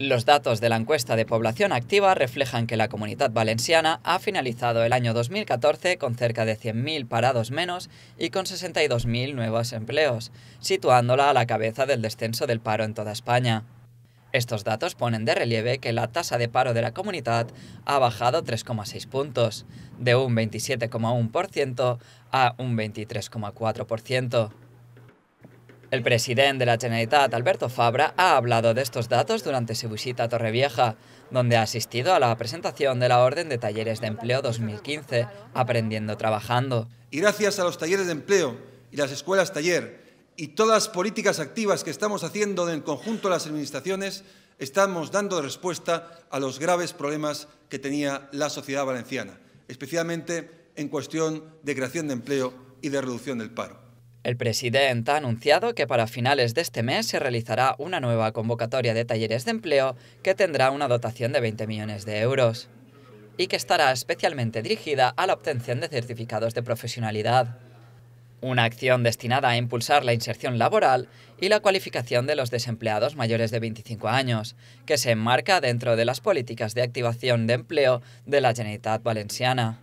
Los datos de la encuesta de población activa reflejan que la comunidad valenciana ha finalizado el año 2014 con cerca de 100.000 parados menos y con 62.000 nuevos empleos, situándola a la cabeza del descenso del paro en toda España. Estos datos ponen de relieve que la tasa de paro de la comunidad ha bajado 3,6 puntos, de un 27,1% a un 23,4%. El presidente de la Generalitat, Alberto Fabra, ha hablado de estos datos durante su visita a Torrevieja, donde ha asistido a la presentación de la Orden de Talleres de Empleo 2015, Aprendiendo Trabajando. Y gracias a los talleres de empleo y las escuelas taller y todas las políticas activas que estamos haciendo en el conjunto de las administraciones, estamos dando respuesta a los graves problemas que tenía la sociedad valenciana, especialmente en cuestión de creación de empleo y de reducción del paro. El presidente ha anunciado que para finales de este mes se realizará una nueva convocatoria de talleres de empleo que tendrá una dotación de 20 millones de euros y que estará especialmente dirigida a la obtención de certificados de profesionalidad. Una acción destinada a impulsar la inserción laboral y la cualificación de los desempleados mayores de 25 años, que se enmarca dentro de las políticas de activación de empleo de la Generalitat Valenciana.